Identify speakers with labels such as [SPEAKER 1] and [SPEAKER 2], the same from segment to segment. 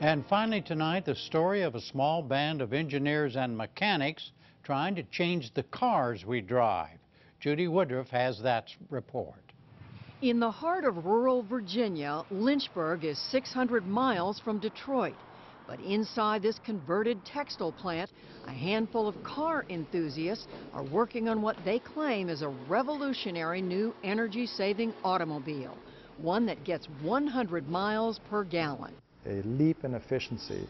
[SPEAKER 1] And finally tonight, the story of a small band of engineers and mechanics trying to change the cars we drive. Judy Woodruff has that report.
[SPEAKER 2] In the heart of rural Virginia, Lynchburg is 600 miles from Detroit. But inside this converted textile plant, a handful of car enthusiasts are working on what they claim is a revolutionary new energy-saving automobile, one that gets 100 miles per gallon.
[SPEAKER 3] A leap in efficiency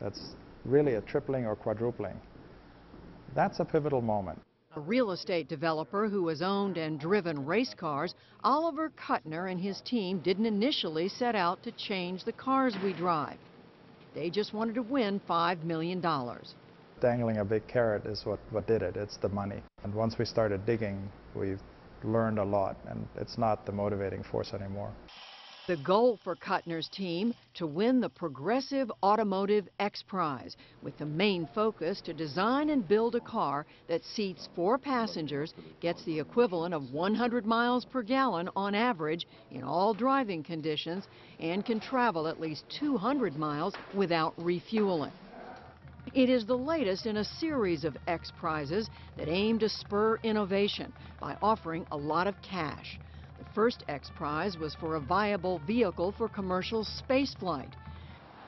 [SPEAKER 3] that's really a tripling or quadrupling. That's a pivotal moment.
[SPEAKER 2] A real estate developer who has owned and driven race cars, Oliver Kuttner and his team didn't initially set out to change the cars we drive. They just wanted to win $5 million.
[SPEAKER 3] Dangling a big carrot is what, what did it. It's the money. And once we started digging, we've learned a lot, and it's not the motivating force anymore.
[SPEAKER 2] The goal for Kuttner's team to win the Progressive Automotive X Prize, with the main focus to design and build a car that seats four passengers, gets the equivalent of 100 miles per gallon on average in all driving conditions, and can travel at least 200 miles without refueling. It is the latest in a series of X Prizes that aim to spur innovation by offering a lot of cash. First X Prize was for a viable vehicle for commercial spaceflight.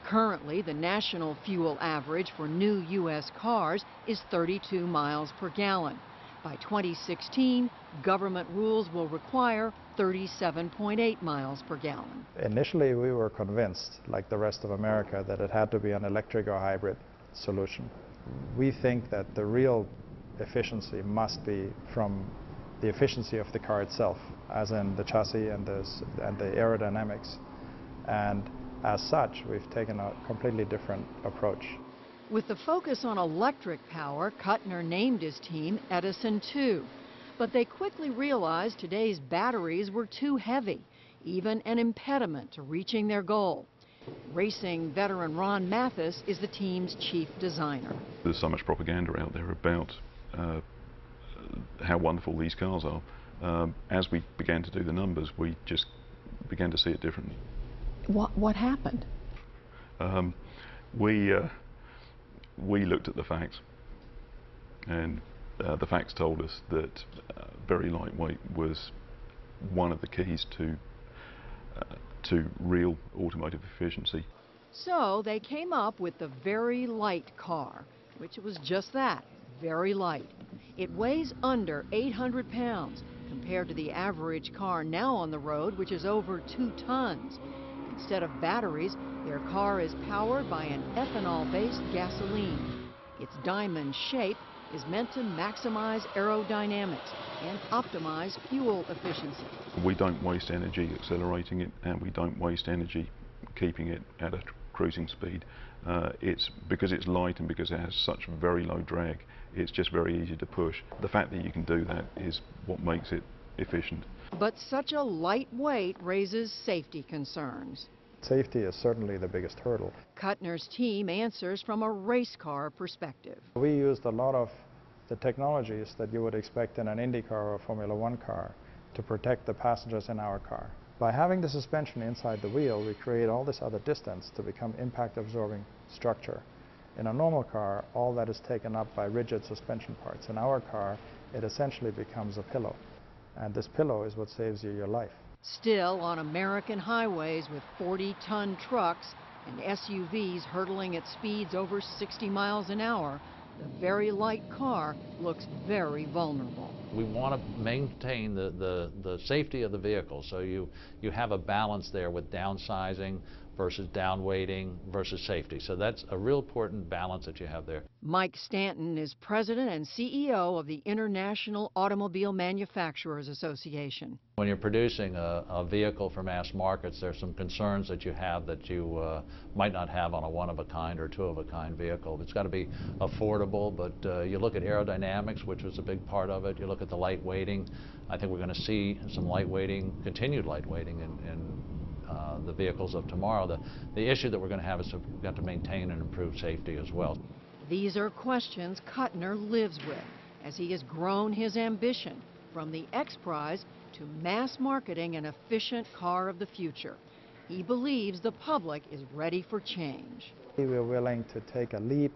[SPEAKER 2] Currently, the national fuel average for new U.S. cars is 32 miles per gallon. By 2016, government rules will require 37.8 miles per gallon.
[SPEAKER 3] Initially, we were convinced, like the rest of America, that it had to be an electric or hybrid solution. We think that the real efficiency must be from the efficiency of the car itself, as in the chassis and the, and the aerodynamics. And as such, we've taken a completely different approach.
[SPEAKER 2] With the focus on electric power, Kuttner named his team Edison 2. But they quickly realized today's batteries were too heavy, even an impediment to reaching their goal. Racing veteran Ron Mathis is the team's chief designer.
[SPEAKER 4] There's so much propaganda out there about uh, how wonderful these cars are. Um, as we began to do the numbers, we just began to see it differently.
[SPEAKER 2] What, what happened?
[SPEAKER 4] Um, we, uh, we looked at the facts, and uh, the facts told us that uh, very lightweight was one of the keys to, uh, to real automotive efficiency.
[SPEAKER 2] So they came up with the very light car, which was just that, very light. It weighs under 800 pounds compared to the average car now on the road, which is over two tons. Instead of batteries, their car is powered by an ethanol-based gasoline. Its diamond shape is meant to maximize aerodynamics and optimize fuel efficiency.
[SPEAKER 4] We don't waste energy accelerating it, and we don't waste energy keeping it at a cruising speed. Uh, it's because it's light and because it has such very low drag, it's just very easy to push. The fact that you can do that is what makes it efficient.
[SPEAKER 2] But such a light weight raises safety concerns.
[SPEAKER 3] Safety is certainly the biggest hurdle.
[SPEAKER 2] Kuttner's team answers from a race car perspective.
[SPEAKER 3] We used a lot of the technologies that you would expect in an Indy car or a Formula One car to protect the passengers in our car. By having the suspension inside the wheel, we create all this other distance to become impact-absorbing structure. In a normal car, all that is taken up by rigid suspension parts. In our car, it essentially becomes a pillow. And this pillow is what saves you your life.
[SPEAKER 2] Still, on American highways with 40-ton trucks and SUVs hurtling at speeds over 60 miles an hour, the very light car looks very vulnerable.
[SPEAKER 5] We want to maintain the, the, the safety of the vehicle, so you, you have a balance there with downsizing, versus downweighting versus safety. So that's a real important balance that you have there.
[SPEAKER 2] Mike Stanton is president and CEO of the International Automobile Manufacturers Association.
[SPEAKER 5] When you're producing a, a vehicle for mass markets, there's some concerns that you have that you uh, might not have on a one-of-a-kind or two-of-a-kind vehicle. It's got to be affordable, but uh, you look at aerodynamics, which was a big part of it. You look at the light weighting. I think we're going to see some light weighting, continued light weighting in, in Uh, the vehicles of tomorrow. The, the issue that we're going to have is we've got to maintain and improve safety as well.
[SPEAKER 2] These are questions Kuttner lives with as he has grown his ambition from the X Prize to mass marketing an efficient car of the future. he believes the public is ready for change.
[SPEAKER 3] We were willing to take a leap,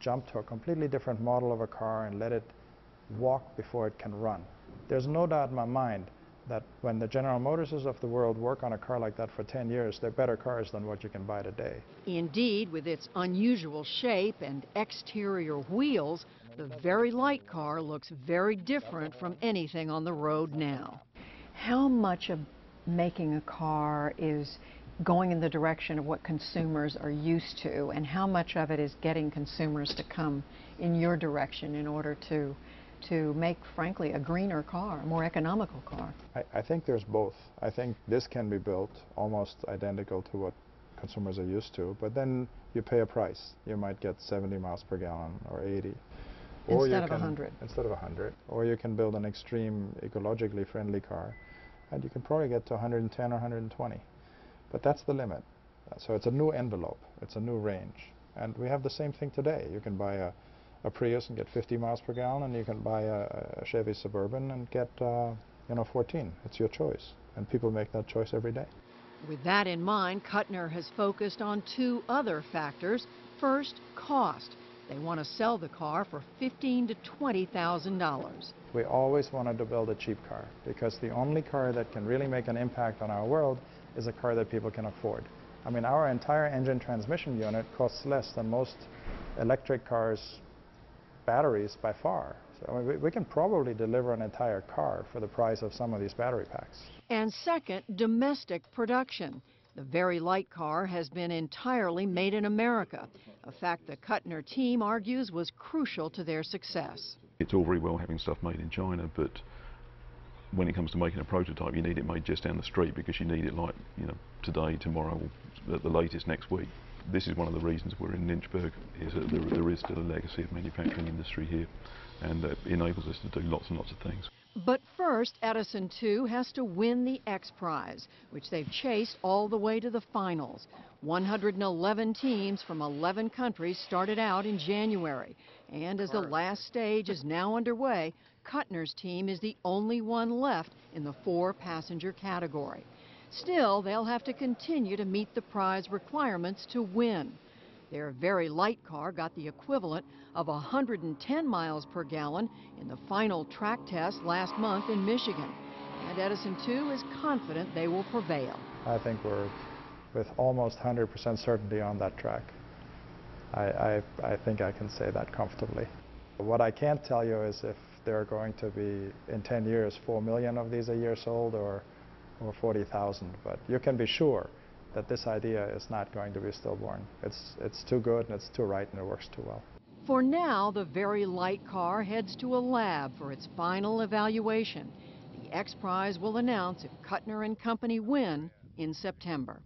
[SPEAKER 3] jump to a completely different model of a car and let it walk before it can run. There's no doubt in my mind that when the General Motorses of the world work on a car like that for 10 years, they're better cars than what you can buy today.
[SPEAKER 2] Indeed, with its unusual shape and exterior wheels, the very light car looks very different from anything on the road now.
[SPEAKER 6] How much of making a car is going in the direction of what consumers are used to, and how much of it is getting consumers to come in your direction in order to to make, frankly, a greener car, a more economical car?
[SPEAKER 3] I, I think there's both. I think this can be built almost identical to what consumers are used to, but then you pay a price. You might get 70 miles per gallon or 80. Or you
[SPEAKER 6] Instead of
[SPEAKER 3] can-
[SPEAKER 6] 100.
[SPEAKER 3] Instead of 100. Or you can build an extreme ecologically friendly car and you can probably get to 110 or 120. But that's the limit. So it's a new envelope. It's a new range. And we have the same thing today. You can buy a, a Prius and get 50 miles per gallon and you can buy a, a Chevy Suburban and get uh, you know 14. It's your choice. And people make that choice every day.
[SPEAKER 2] With that in mind, Kuttner has focused on two other factors. First, cost. They want to sell the car for fifteen to twenty thousand dollars.
[SPEAKER 3] We always wanted to build a cheap car because the only car that can really make an impact on our world is a car that people can afford. I mean, our entire engine transmission unit costs less than most electric cars' batteries by far. So I mean, we, we can probably deliver an entire car for the price of some of these battery packs.
[SPEAKER 2] And second, domestic production. The very light car has been entirely made in America, a fact the Kuttner team argues was crucial to their success.
[SPEAKER 4] It's all very well having stuff made in China, but when it comes to making a prototype, you need it made just down the street because you need it like, you know, today, tomorrow, or at the latest next week. This is one of the reasons we're in Lynchburg, is that there, there is still a legacy of manufacturing industry here, and that enables us to do lots and lots of things.
[SPEAKER 2] But first, Edison 2 has to win the X Prize, which they've chased all the way to the finals. 111 teams from 11 countries started out in January. And as the last stage is now underway, Kuttner's team is the only one left in the four passenger category. Still, they'll have to continue to meet the prize requirements to win. Their very light car got the equivalent of 110 miles per gallon in the final track test last month in Michigan. And Edison 2 is confident they will prevail.
[SPEAKER 3] I think we're with almost 100% certainty on that track. I, I, I think I can say that comfortably. What I can't tell you is if there are going to be, in 10 years, 4 million of these a year sold or, or 40,000. But you can be sure that this idea is not going to be stillborn. It's, it's too good and it's too right and it works too well.
[SPEAKER 2] For now, the very light car heads to a lab for its final evaluation. The X Prize will announce if Kuttner and Company win in September.